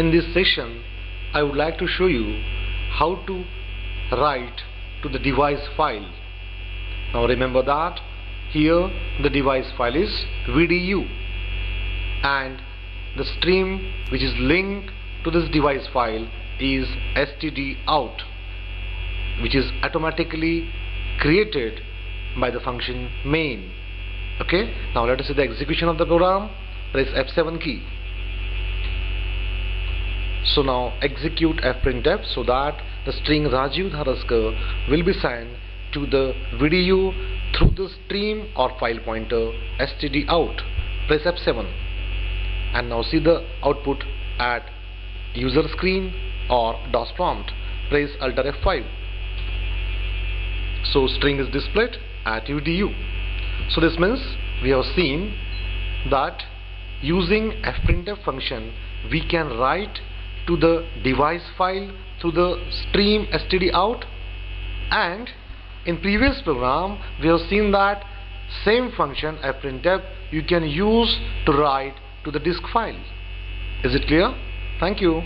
In this session, I would like to show you how to write to the device file. Now remember that here the device file is VDU and the stream which is linked to this device file is stdout which is automatically created by the function main. Okay? Now let us see the execution of the program. Press F7 key so now execute fprintf so that the string Rajiv Dharaskar will be sent to the VDU through the stream or file pointer std out. Press F7 and now see the output at user screen or DOS prompt. Press Alt F5 so string is displayed at VDU so this means we have seen that using fprintf function we can write to the device file through the stream std out. And in previous program we have seen that same function fprintf you can use to write to the disk file. Is it clear? Thank you